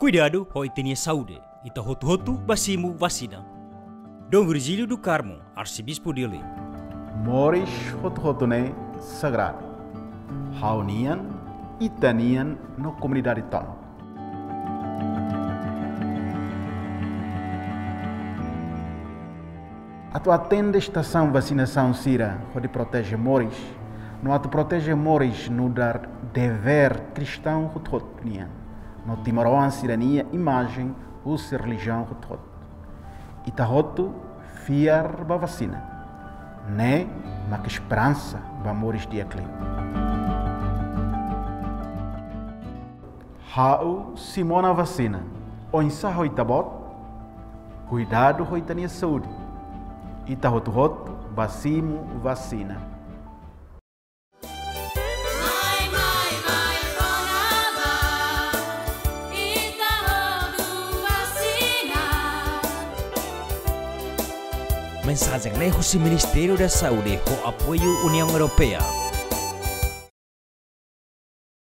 Cuidado, hoi tenia saúde. Ita hotu-hotu, basimu, vacina. Dom Virgílio do Carmo, arcebispo de Olim. Moris hot-hotune sagrado. Haunian, Itanian no comunidade tono. A tua atende estação vacinação Sira, onde protege Moris, no ato protege Moris no dar dever cristão hot-hotunian, no timoroan sirania imagem us religião hot-hot. Itahoto fiar ba vacina, né, mas que esperança ba Moris dia clim. Hau Simona vacina, onsa hoitabot, cuidado hoitania saúde. Itahoto-hoto, vacimo, vacina. Mensaje lejos y Ministerio de Saúde con apoyo Unión Europea.